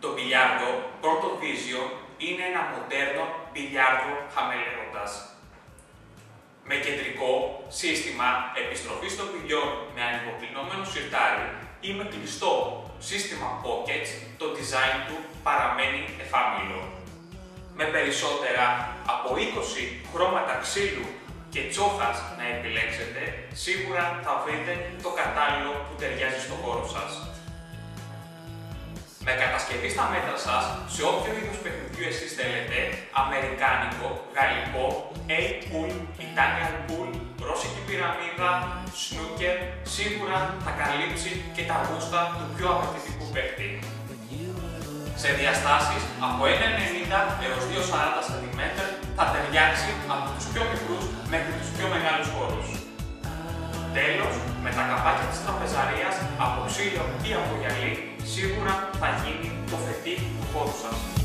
Το μπιλιάρδο πρώτο βίζιο είναι ένα μοντέρνο μπιλιάρδο χαμελέοντας. Με κεντρικό σύστημα επιστροφής των πηλιών με ανοιγοκλεινόμενο σιρτάρι ή με κλειστό σύστημα pockets, το design του παραμένει εφάμιλο. Με περισσότερα από 20 χρώματα ξύλου και τσόχας να επιλέξετε, σίγουρα θα βρείτε το κατάλληλο που ταιριάζει στο χώρο σας. Με κατασκευή στα μέτρα σας, σε όποιο είδος παιχνιδιού εσείς θέλετε, αμερικάνικο, γαλλικό, A-pool, Italian pool, ρώσικη πυραμίδα, snooker, σίγουρα θα καλύψει και τα γούστα του πιο απαιτητικού παίκτη. Σε διαστάσεις από 1,90 έως 2,40 cm θα ταιριάξει από τους πιο μικρούς μέχρι τους πιο μεγάλους χώρους. Τέλος, με τα καπάκια της τραπεζαρίας από ξύλο ή από γυαλί, σίγουρα θα γίνει το φετί του χώρου σας.